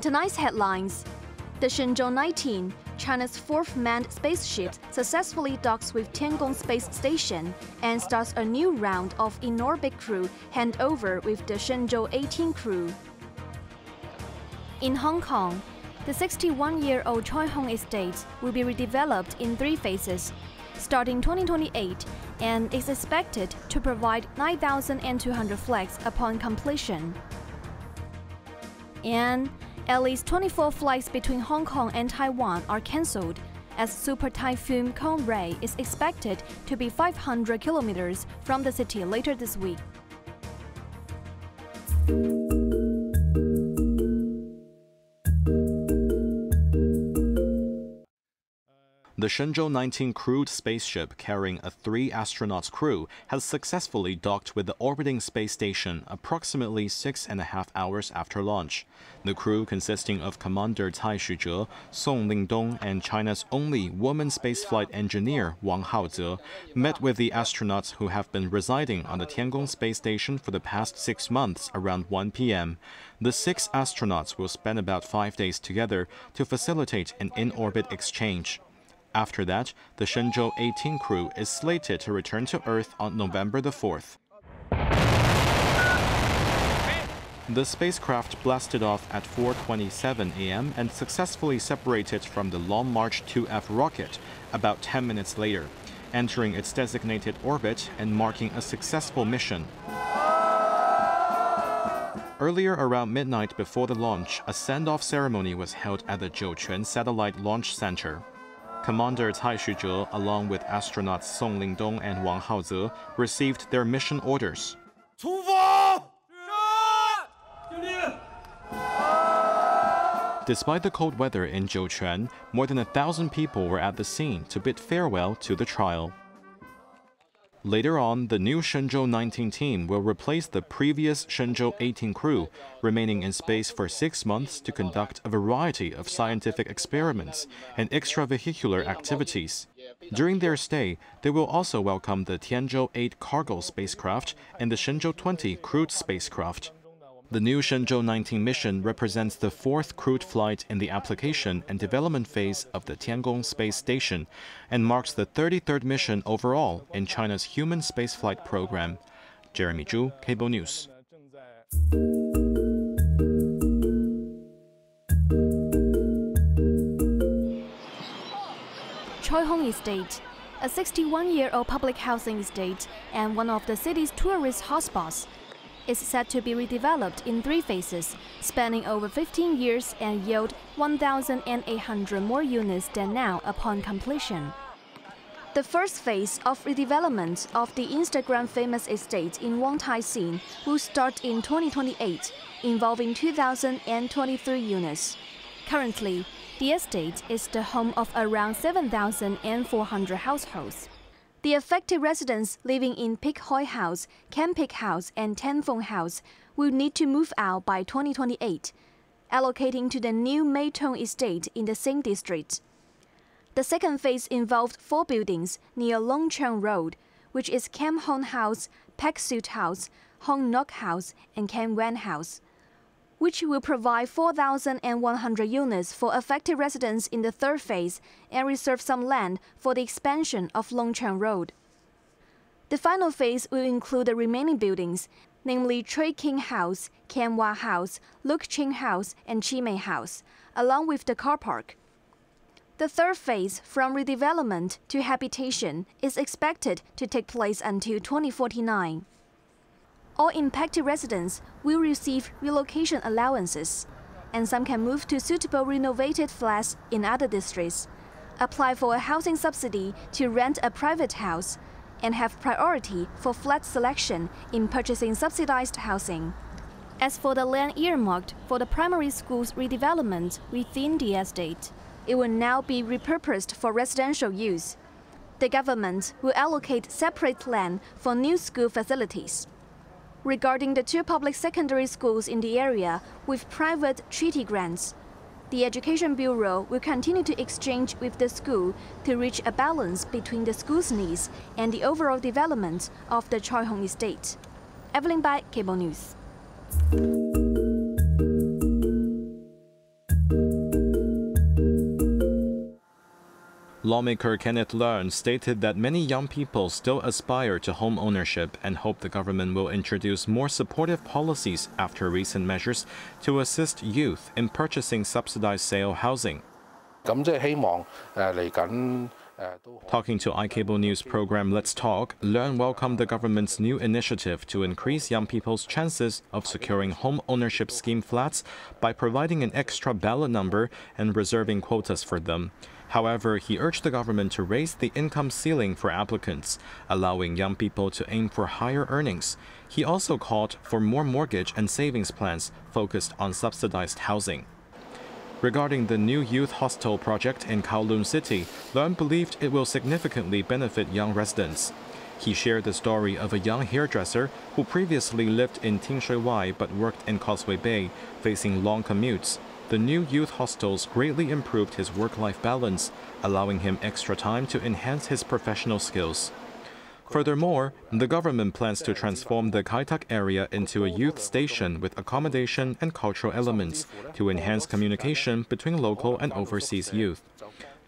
In tonight's headlines, the Shenzhou 19, China's fourth manned spaceship, successfully docks with Tiangong Space Station and starts a new round of in-orbit crew handover with the Shenzhou 18 crew. In Hong Kong, the 61-year-old Choi Hung Estate will be redeveloped in three phases, starting 2028, and is expected to provide 9,200 flats upon completion. And at least 24 flights between Hong Kong and Taiwan are cancelled, as Super Typhoon Kong-rey is expected to be 500 kilometers from the city later this week. The Shenzhou 19 crewed spaceship carrying a three astronauts crew has successfully docked with the orbiting space station approximately six and a half hours after launch. The crew, consisting of Commander Cai Shuzhe, Song Lingdong, and China's only woman spaceflight engineer Wang Haoze, met with the astronauts who have been residing on the Tiangong space station for the past six months around 1 p.m. The six astronauts will spend about five days together to facilitate an in-orbit exchange. After that, the Shenzhou 18 crew is slated to return to Earth on November the 4th. The spacecraft blasted off at 4:27 a.m. and successfully separated from the Long March 2F rocket about 10 minutes later, entering its designated orbit and marking a successful mission. Earlier around midnight before the launch, a send-off ceremony was held at the Jiuquan Satellite Launch Center. Commander Cai Shuzhe, along with astronauts Song Lingdong and Wang Haoze, received their mission orders. Despite the cold weather in Jiuquan, more than a thousand people were at the scene to bid farewell to the trial. Later on, the new Shenzhou 19 team will replace the previous Shenzhou 18 crew, remaining in space for six months to conduct a variety of scientific experiments and extravehicular activities. During their stay, they will also welcome the Tianzhou 8 cargo spacecraft and the Shenzhou 20 crewed spacecraft. The new Shenzhou 19 mission represents the fourth crewed flight in the application and development phase of the Tiangong space station and marks the 33rd mission overall in China's human spaceflight program. Jeremy Zhu, Cable News. Choi Hung Estate, a 61-year-old public housing estate and one of the city's tourist hotspots, is set to be redeveloped in three phases, spanning over 15 years and yield 1,800 more units than now upon completion. The first phase of redevelopment of the Instagram famous estate in Wong Tai Sin will start in 2028, involving 2,023 units. Currently, the estate is the home of around 7,400 households. The affected residents living in Pik Hoi House, Kem Pik House, and Tan Fong House will need to move out by 2028, allocating to the new Mei Tong estate in the same district. The second phase involved four buildings near Lung Cheung Road, which is Kem Hong House, Pak Suit House, Hong Nok House, and Kem Wan House which will provide 4,100 units for affected residents in the third phase and reserve some land for the expansion of Lung Cheung Road. The final phase will include the remaining buildings, namely Choi King House, Kianhua House, Luk Ching House, and Chimei House, along with the car park. The third phase, from redevelopment to habitation, is expected to take place until 2049 all impacted residents will receive relocation allowances, and some can move to suitable renovated flats in other districts, apply for a housing subsidy to rent a private house, and have priority for flat selection in purchasing subsidized housing. As for the land earmarked for the primary school's redevelopment within the estate, it will now be repurposed for residential use. The government will allocate separate land for new school facilities regarding the two public secondary schools in the area with private treaty grants. The Education Bureau will continue to exchange with the school to reach a balance between the school's needs and the overall development of the Choi Hung estate. Evelyn Bai, Cable News. Lawmaker Kenneth Leung stated that many young people still aspire to home ownership and hope the government will introduce more supportive policies after recent measures to assist youth in purchasing subsidized sale housing. Talking to iCable News program Let's Talk, Leung welcomed the government's new initiative to increase young people's chances of securing home ownership scheme flats by providing an extra ballot number and reserving quotas for them. However, he urged the government to raise the income ceiling for applicants, allowing young people to aim for higher earnings. He also called for more mortgage and savings plans focused on subsidized housing. Regarding the new youth hostel project in Kowloon City, Leung believed it will significantly benefit young residents. He shared the story of a young hairdresser who previously lived in Tin Shui Wai but worked in Causeway Bay, facing long commutes the new youth hostels greatly improved his work-life balance, allowing him extra time to enhance his professional skills. Furthermore, the government plans to transform the Kai Tak area into a youth station with accommodation and cultural elements to enhance communication between local and overseas youth.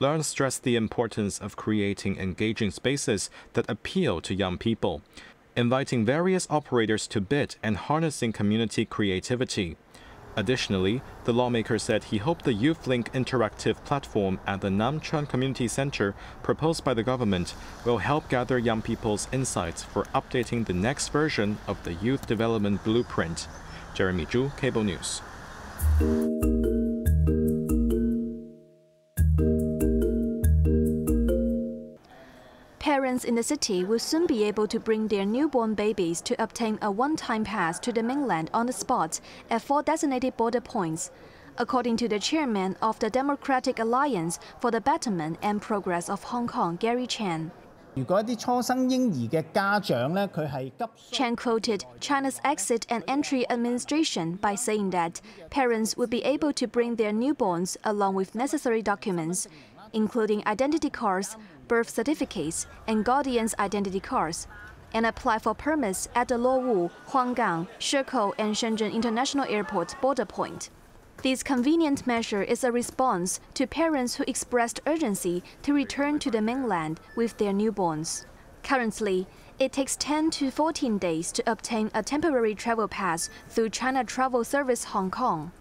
Leung stressed the importance of creating engaging spaces that appeal to young people, inviting various operators to bid and harnessing community creativity. Additionally, the lawmaker said he hoped the YouthLink interactive platform at the Nam Chuan Community Center proposed by the government will help gather young people's insights for updating the next version of the Youth Development Blueprint. Jeremy Zhu, Cable News. Parents in the city will soon be able to bring their newborn babies to obtain a one-time pass to the mainland on the spot at four designated border points. According to the chairman of the Democratic Alliance for the Betterment and Progress of Hong Kong, Gary Chan. Chan quoted China's Exit and Entry Administration by saying that parents would be able to bring their newborns along with necessary documents, including identity cards, birth certificates, and guardian's identity cards, and apply for permits at the Luowu, Huanggang, Shekou, and Shenzhen International Airport border point. This convenient measure is a response to parents who expressed urgency to return to the mainland with their newborns. Currently, it takes 10 to 14 days to obtain a temporary travel pass through China Travel Service Hong Kong.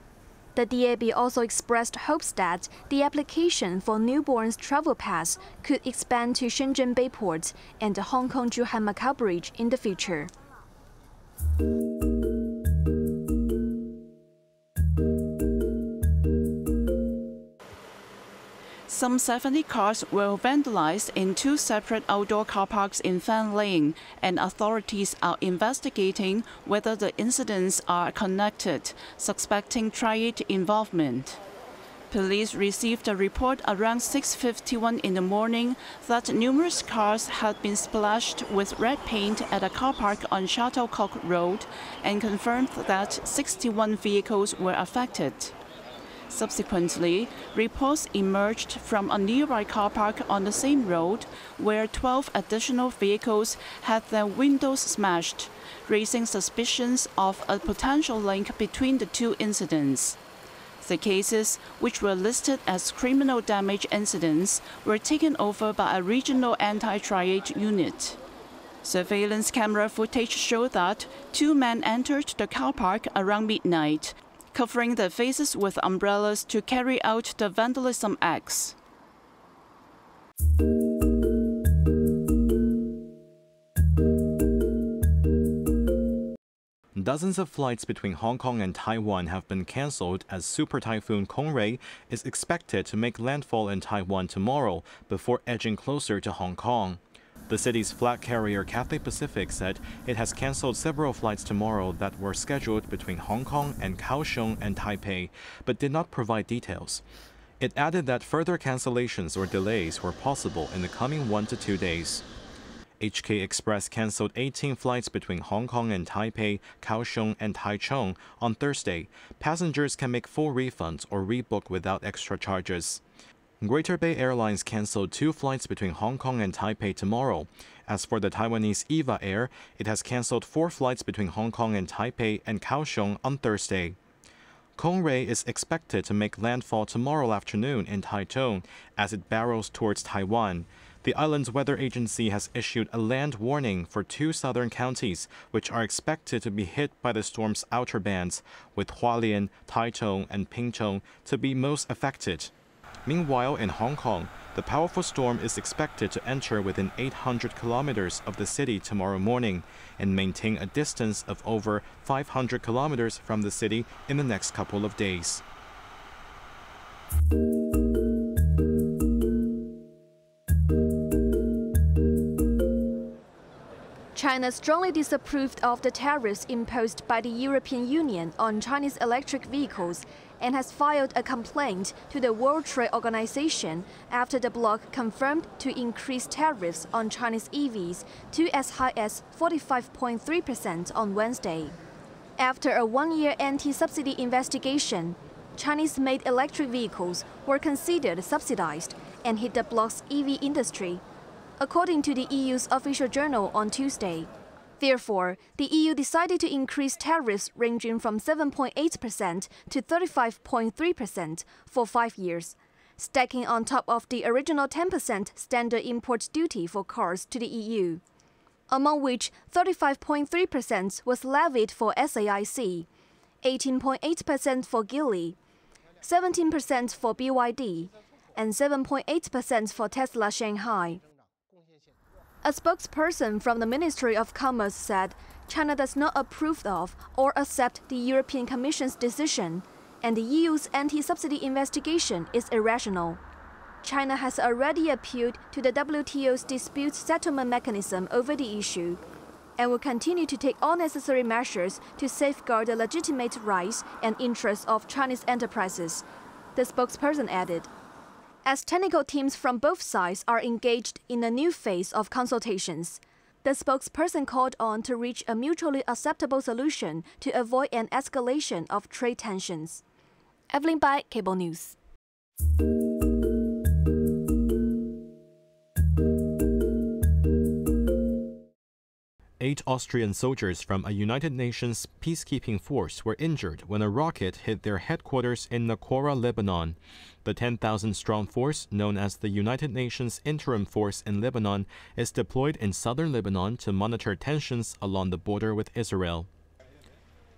The DAB also expressed hopes that the application for newborns travel pass could expand to Shenzhen Bayport and Hong Kong Zhuhai Macau Bridge in the future. Some 70 cars were vandalized in two separate outdoor car parks in Fanling, and authorities are investigating whether the incidents are connected, suspecting triad involvement. Police received a report around 6.51 in the morning that numerous cars had been splashed with red paint at a car park on Sha Tau Kok Road and confirmed that 61 vehicles were affected. Subsequently, reports emerged from a nearby car park on the same road where 12 additional vehicles had their windows smashed, raising suspicions of a potential link between the two incidents. The cases, which were listed as criminal damage incidents, were taken over by a regional anti-triad unit. Surveillance camera footage showed that two men entered the car park around midnight, covering their faces with umbrellas to carry out the vandalism acts. Dozens of flights between Hong Kong and Taiwan have been cancelled as Super Typhoon Kong-rey is expected to make landfall in Taiwan tomorrow before edging closer to Hong Kong. The city's flag carrier Cathay Pacific said it has cancelled several flights tomorrow that were scheduled between Hong Kong and Kaohsiung and Taipei, but did not provide details. It added that further cancellations or delays were possible in the coming one to two days. HK Express cancelled 18 flights between Hong Kong and Taipei, Kaohsiung, and Taichung on Thursday. Passengers can make full refunds or rebook without extra charges. Greater Bay Airlines canceled two flights between Hong Kong and Taipei tomorrow. As for the Taiwanese EVA Air, it has canceled four flights between Hong Kong and Taipei and Kaohsiung on Thursday. Kong-rey is expected to make landfall tomorrow afternoon in Taichung as it barrels towards Taiwan. The island's weather agency has issued a land warning for two southern counties, which are expected to be hit by the storm's outer bands, with Hualien, Taichung, and Pingtung to be most affected. Meanwhile, in Hong Kong, the powerful storm is expected to enter within 800 kilometers of the city tomorrow morning and maintain a distance of over 500 kilometers from the city in the next couple of days. China strongly disapproved of the tariffs imposed by the European Union on Chinese electric vehicles and has filed a complaint to the World Trade Organization after the bloc confirmed to increase tariffs on Chinese EVs to as high as 45.3% on Wednesday. After a one year anti subsidy investigation, Chinese made electric vehicles were considered subsidized and hit the bloc's EV industry, according to the EU's official journal on Tuesday. Therefore, the EU decided to increase tariffs ranging from 7.8% to 35.3% for five years, stacking on top of the original 10% standard import duty for cars to the EU, among which 35.3% was levied for SAIC, 18.8% for Geely, 17% for BYD, and 7.8% for Tesla Shanghai. A spokesperson from the Ministry of Commerce said China does not approve of or accept the European Commission's decision, and the EU's anti subsidy investigation is irrational. China has already appealed to the WTO's dispute settlement mechanism over the issue and will continue to take all necessary measures to safeguard the legitimate rights and interests of Chinese enterprises, the spokesperson added as technical teams from both sides are engaged in a new phase of consultations. The spokesperson called on to reach a mutually acceptable solution to avoid an escalation of trade tensions. Evelyn Bai, Cable News. Eight Austrian soldiers from a United Nations peacekeeping force were injured when a rocket hit their headquarters in Naqoura, Lebanon. The 10,000 strong force, known as the United Nations Interim Force in Lebanon, is deployed in southern Lebanon to monitor tensions along the border with Israel.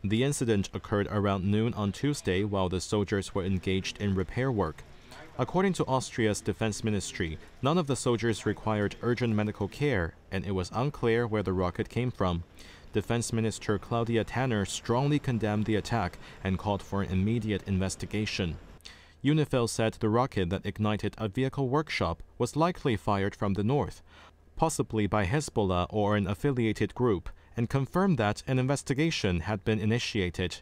The incident occurred around noon on Tuesday while the soldiers were engaged in repair work. According to Austria's defense ministry, none of the soldiers required urgent medical care, and it was unclear where the rocket came from. Defense Minister Klaudia Tanner strongly condemned the attack and called for an immediate investigation. UNIFIL said the rocket that ignited a vehicle workshop was likely fired from the north, possibly by Hezbollah or an affiliated group, and confirmed that an investigation had been initiated.